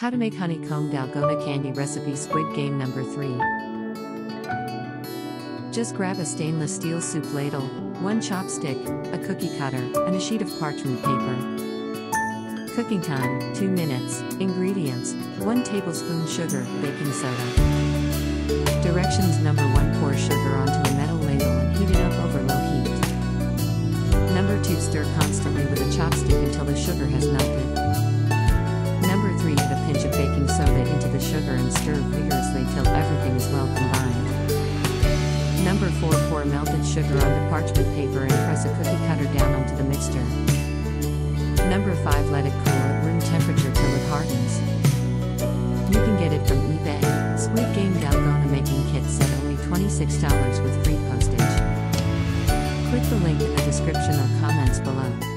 How to make honeycomb dalgona candy recipe squid game number 3. Just grab a stainless steel soup ladle, one chopstick, a cookie cutter, and a sheet of parchment paper. Cooking time 2 minutes. Ingredients 1 tablespoon sugar, baking soda. Directions number 1 Pour sugar onto a metal ladle and heat it up over low heat. Number 2 Stir constantly with a chopstick until the sugar has melted. Stir vigorously till everything is well combined. Number 4 Pour melted sugar onto parchment paper and press a cookie cutter down onto the mixture. Number 5 Let it cool at room temperature till it hardens. You can get it from eBay. Squid Game Dalgona making kits at only $26 with free postage. Click the link in the description or comments below.